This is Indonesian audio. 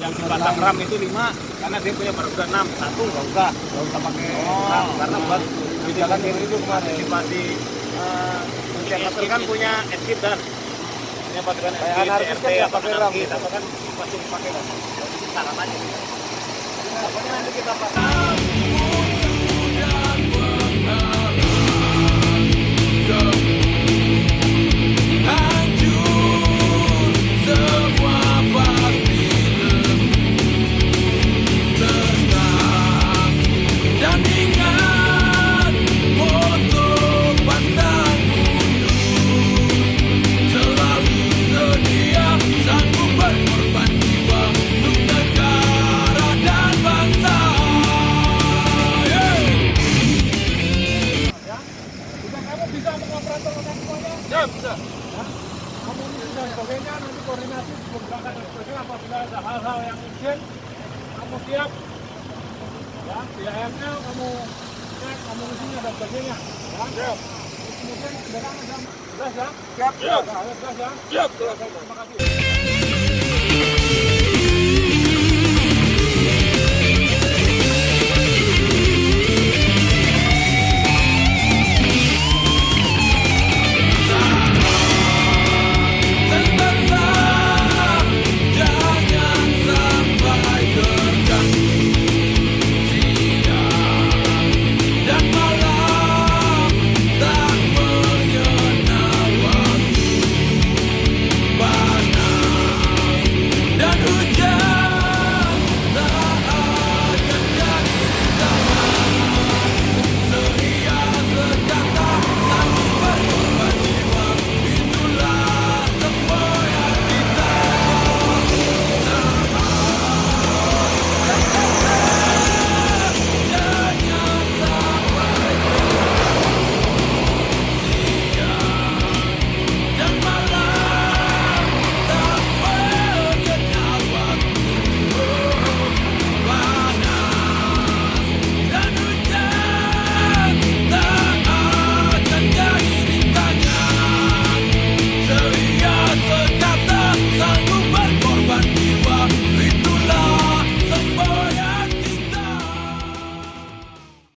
Yang dipasang ram itu lima, karena dia punya berudah enam. Satu nggak usah, nggak usah pakai ram, karena buat di jalan kiri itu antisipasi eh, Jakarta kan punya escape dan punya escape, anarkis CRT, kan apa pakai ram anarkis, apa kan pasti dipakai ram. Aja. Nanti kita pasang. Ya, bisa. Amunisi dan sebagainya nanti koordinasi berangkat dan sebagainya apabila ada hal-hal yang urgent kamu siap ya di AML kamu cek amunisinya dan sebagainya ya siap kemudian kendaraan ada jelas ya siap siap jelas ya siap terima kasih